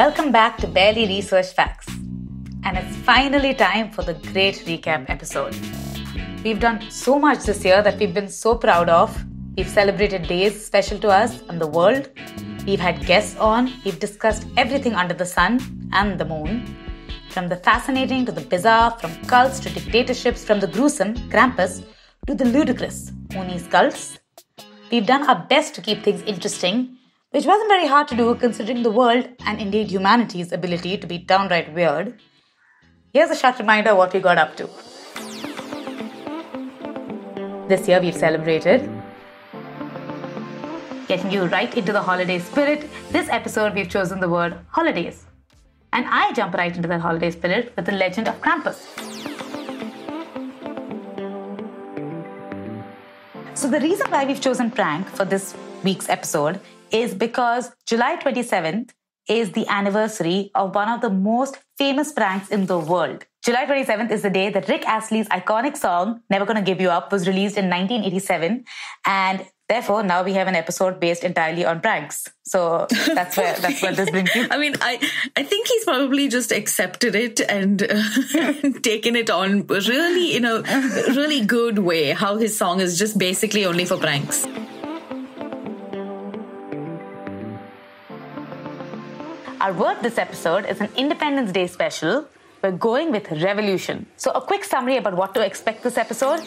Welcome back to Barely Researched Facts. And it's finally time for the great recap episode. We've done so much this year that we've been so proud of. We've celebrated days special to us and the world. We've had guests on. We've discussed everything under the sun and the moon. From the fascinating to the bizarre, from cults to dictatorships, from the gruesome, Krampus, to the ludicrous, Moonies cults. We've done our best to keep things interesting, which wasn't very hard to do considering the world and indeed humanity's ability to be downright weird. Here's a short reminder of what we got up to. This year we've celebrated getting you right into the holiday spirit. This episode we've chosen the word holidays. And I jump right into that holiday spirit with the legend of Krampus. The reason why we've chosen prank for this week's episode is because July 27th is the anniversary of one of the most famous pranks in the world. July 27th is the day that Rick Astley's iconic song, Never Gonna Give You Up, was released in 1987. And therefore, now we have an episode based entirely on pranks. So that's where that's where this brings you. I mean, I I think he's probably just accepted it and uh, taken it on really in a really good way. How his song is just basically only for pranks. Our word this episode is an Independence Day special. We're going with revolution. So, a quick summary about what to expect this episode.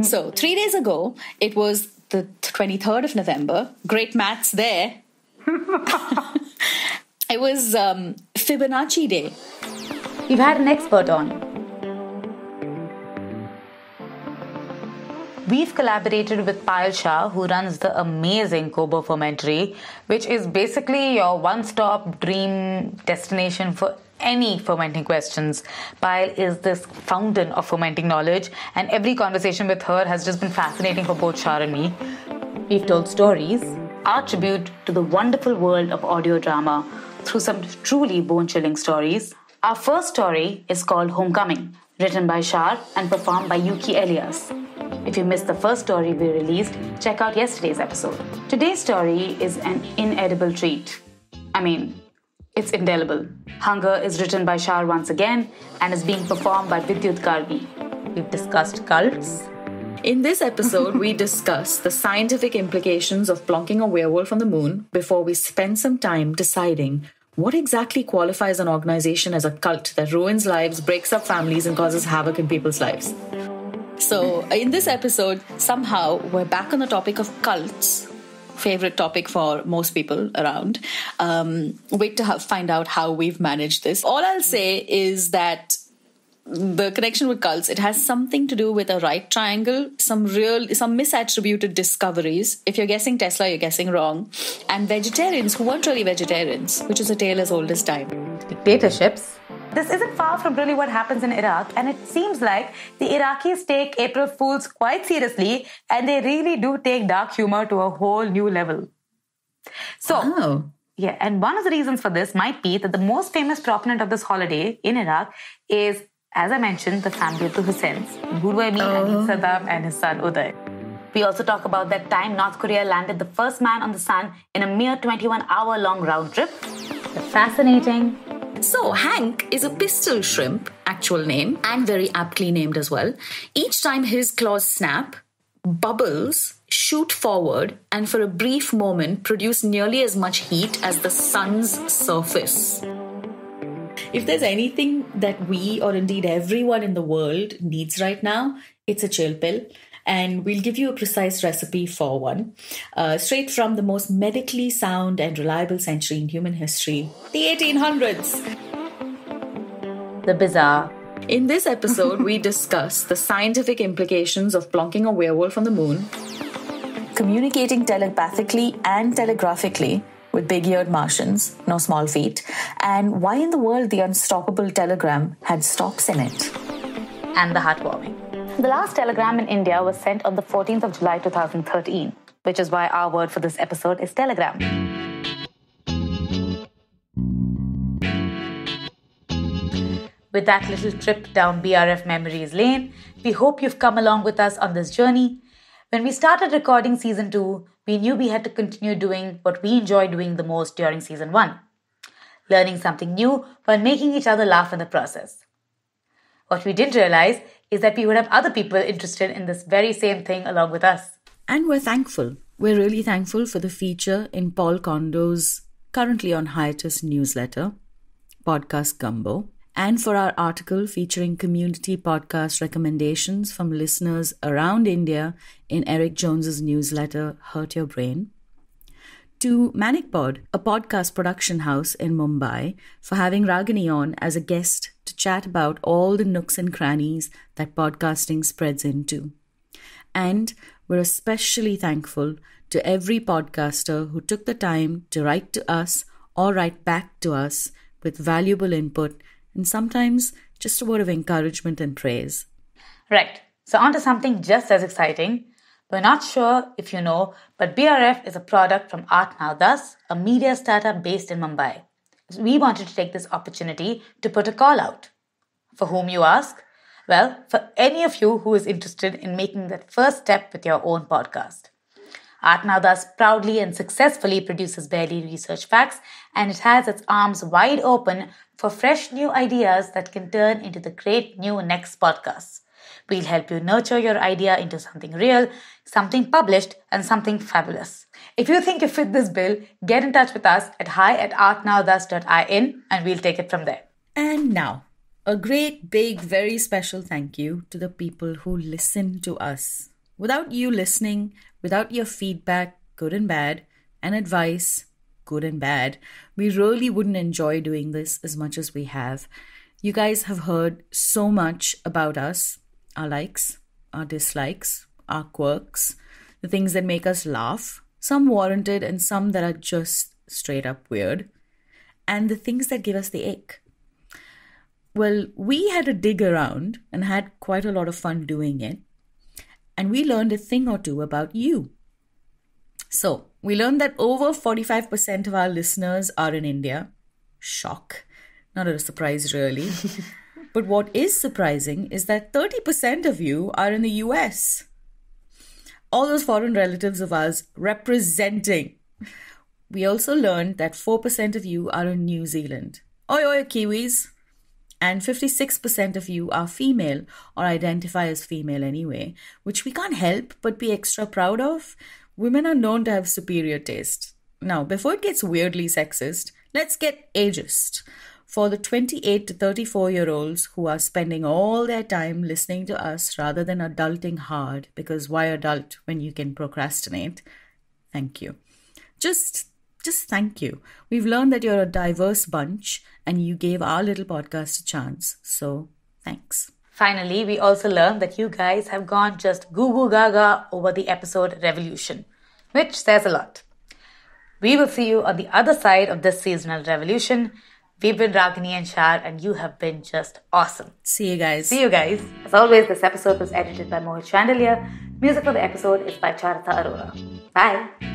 So, three days ago, it was the 23rd of November. Great maths there. it was um, Fibonacci Day. We've had an expert on. We've collaborated with Payal Shah, who runs the amazing Kobo Fermentary, which is basically your one stop dream destination for any fermenting questions. Payal is this fountain of fermenting knowledge, and every conversation with her has just been fascinating for both Shar and me. We've told stories, our tribute to the wonderful world of audio drama through some truly bone chilling stories. Our first story is called Homecoming, written by Shar and performed by Yuki Elias. If you missed the first story we released, check out yesterday's episode. Today's story is an inedible treat. I mean, it's indelible. Hunger is written by Shar once again and is being performed by Vidyut Gargi. We've discussed cults. In this episode, we discuss the scientific implications of plonking a werewolf on the moon before we spend some time deciding what exactly qualifies an organization as a cult that ruins lives, breaks up families, and causes havoc in people's lives. So, in this episode, somehow we're back on the topic of cults, favorite topic for most people around. Um, wait to have, find out how we've managed this. All I'll say is that the connection with cults it has something to do with a right triangle some real some misattributed discoveries if you're guessing tesla you're guessing wrong and vegetarians who weren't really vegetarians which is a tale as old as time Dictatorships. This isn't far from really what happens in Iraq, and it seems like the Iraqis take April Fools quite seriously, and they really do take dark humor to a whole new level. So, oh yeah, and one of the reasons for this might be that the most famous proponent of this holiday in Iraq is, as I mentioned, the family of the Husseins. Do I mean? Saddam and his son Uday. We also talk about that time North Korea landed the first man on the sun in a mere 21 hour long round trip. The fascinating So, Hank is a pistol shrimp, actual name, and very aptly named as well. Each time his claws snap, bubbles shoot forward and for a brief moment produce nearly as much heat as the sun's surface. If there's anything that we, or indeed everyone in the world, needs right now, it's a chill pill. And we'll give you a precise recipe for one, uh, straight from the most medically sound and reliable century in human history, the 1800s. the bizarre. In this episode, we discuss the scientific implications of plonking a werewolf on the moon, communicating telepathically and telegraphically with big eared Martians, no small feet, and why in the world the unstoppable telegram had stops in it. and the heartwarming. The last telegram in India was sent on the 14th of July 2013, which is why our word for this episode is telegram. With that little trip down BRF Memories Lane, we hope you've come along with us on this journey. When we started recording season 2, we knew we had to continue doing what we enjoy doing the most during season 1. learning something new while making each other laugh in the process. What we didn't realize is that we would have other people interested in this very same thing along with us. And we're thankful. We're really thankful for the feature in Paul Kondo's currently on hiatus newsletter, Podcast Gumbo, and for our article featuring community podcast recommendations from listeners around India in Eric Jones's newsletter, Hurt Your Brain to Manic Pod, a podcast production house in Mumbai, for having Ragini on as a guest to chat about all the nooks and crannies that podcasting spreads into. And we're especially thankful to every podcaster who took the time to write to us or write back to us with valuable input and sometimes just a word of encouragement and praise. Right. So, on to something just as exciting we're not sure if you know, but BRF is a product from Art Now Thus, a media startup based in Mumbai. We wanted to take this opportunity to put a call out. For whom you ask? Well, for any of you who is interested in making that first step with your own podcast. Thus proudly and successfully produces barely researched facts, and it has its arms wide open for fresh new ideas that can turn into the great new next podcasts. We'll help you nurture your idea into something real, something published, and something fabulous. If you think you fit this bill, get in touch with us at hi at artnowthus.in and we'll take it from there. And now, a great, big, very special thank you to the people who listen to us. Without you listening, without your feedback, good and bad, and advice, good and bad, we really wouldn't enjoy doing this as much as we have. You guys have heard so much about us our likes, our dislikes, our quirks, the things that make us laugh, some warranted and some that are just straight up weird, and the things that give us the ache. Well, we had to dig around and had quite a lot of fun doing it, and we learned a thing or two about you. So, we learned that over 45% of our listeners are in India. Shock. Not a surprise, really. But what is surprising is that 30% of you are in the US. All those foreign relatives of ours representing. We also learned that 4% of you are in New Zealand. Oi, oi, Kiwis. And 56% of you are female or identify as female anyway, which we can't help but be extra proud of. Women are known to have superior taste. Now, before it gets weirdly sexist, let's get ageist for the 28 to 34 year olds who are spending all their time listening to us rather than adulting hard because why adult when you can procrastinate? Thank you. Just just thank you. We've learned that you're a diverse bunch and you gave our little podcast a chance. So thanks. Finally we also learned that you guys have gone just goo goo gaga over the episode revolution which says a lot. We will see you on the other side of this seasonal revolution We've been Ragini and Shar, and you have been just awesome. See you guys. See you guys. As always, this episode was edited by Mohit Chandelier. Music for the episode is by Charita Arora. Bye.